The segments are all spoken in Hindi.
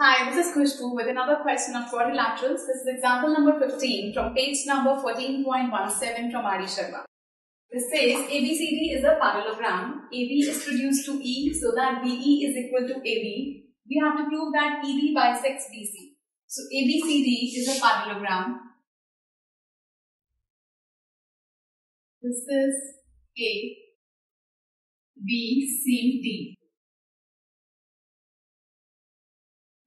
Hi, this is Khushbu with another question of quadrilaterals. This is example number 15 from page number 14.17 from Adi Sharma. This says ABCD is a parallelogram. AB is reduced to E so that BE is equal to AB. We have to prove that EB bisects BC. So ABCD is a parallelogram. This is A, B, C, D.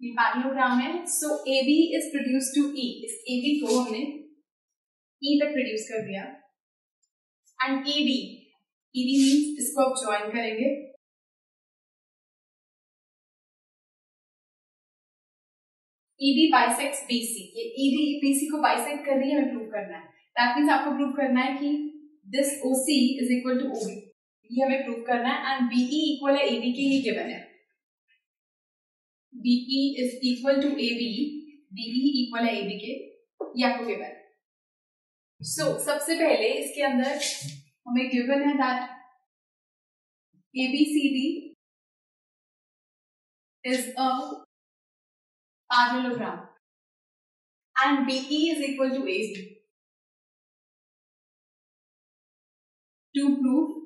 Parallelogram है so A B is produce to E इस ए बी को हमने ई तक प्रोड्यूस कर दिया। And E D E D means इसको आप ज्वाइन करेंगे। ईडी बाइसेक्स बीसी ये ईडी बीसी को बाइसेक्ट कर रही है, हमें प्रूव करना है। दैट मीन्स आपको प्रूव करना है कि this OC is equal to OB ये हमें प्रूव करना है। एंड बीई इक्वल है एबी के ही गिवन है। BE is equal to AB, DE equal है AB के ये आपको गिवन so, सबसे पहले इसके अंदर हमें गिवन है that ABCD is a parallelogram and BE is equal to AB. To prove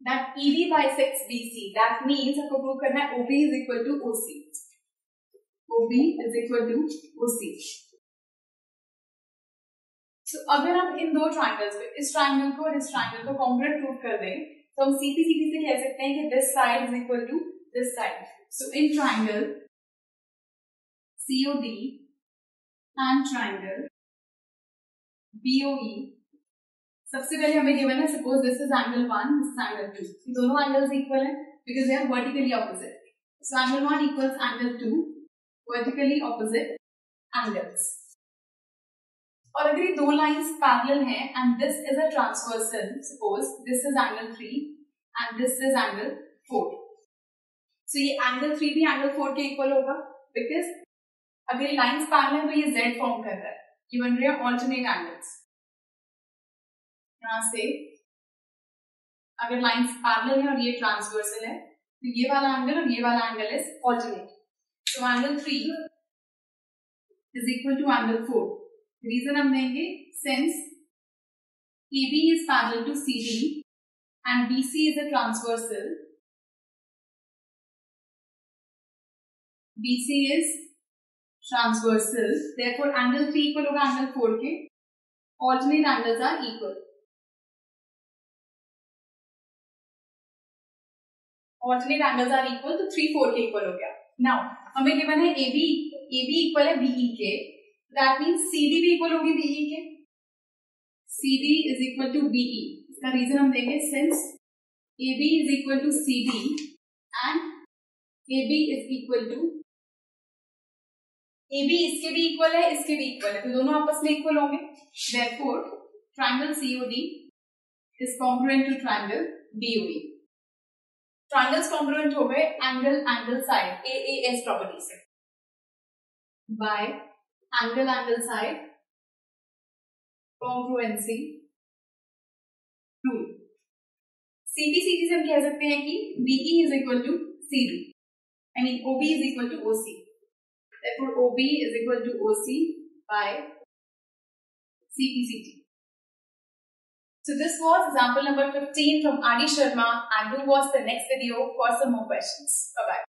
that EB bisects BC. That means आपको प्रूव करना है OB is equal to OC. OB is equal to OC. So, अगर हम इन दो ट्राइंगल्स पे इस ट्राइंगल को और इस ट्राइंगल को कॉन्ग्रेट प्रूव कर दें तो हम सीधी सीधी से कह सकते हैं कि this side is equal to this side so in triangle COD and triangle BOE सबसे पहले हमें गिवन है suppose this is angle one this angle two दोनों एंगल्स इक्वल है because they are vertically opposite so angle one equals angle two vertically opposite angles और अगर ये दो लाइंस पैरेलल हैं and this is a transversal suppose this is angle three and this is angle four so ये एंगल थ्री भी एंगल फोर के इक्वल होगा बिकॉज़ अगर ये लाइंस पैरेलल है तो ये जेड फॉर्म कर रहा है ये बन रहे हैं ऑल्टरनेट एंगल्स यहाँ से अगर लाइंस पैरेलल है और ये ट्रांसवर्सल है तो ये वाला एंगल और ये वाला angle is alternate so angle three is equal to angle four reason हम देंगे since A B is parallel to C B and B C is a transversal BC is transversal, therefore angle 3 equal होगा angle 4 के alternate angles are equal. Alternate angles are equal तो थ्री फोर के इक्वल हो गया। नाउ हमें गिवन है? A B A B equal है बीई के दैट मीन्स सी डी भी इक्वल होगी बीई के C D is equal to BE इसका रीजन हम देंगे since A B is equal to C D and A B is equal to A B इसके भी इक्वल है, इसके भी इक्वल है। तो दोनों आपस में इक्वल होंगे। Triangle COD is congruent to triangle BOE triangles congruent हो गए angle angle side A A S property से। By angle angle side congruency rule सीधी सीधी से हम कह सकते हैं कि BE is equal to C D I mean OB is equal to OC therefore OB is equal to OC by CPCT. So this was example number 15 from Adi Sharma and do watch the next video for some more questions. Bye-bye.